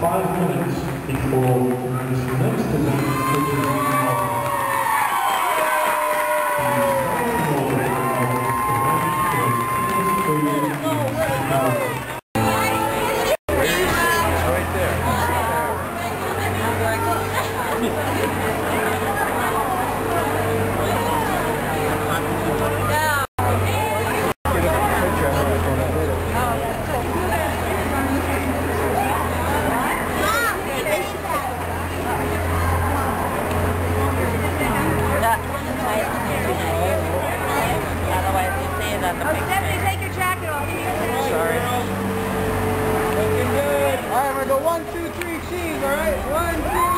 five minutes before Mr. Next one, two, three, cheese, all right? One.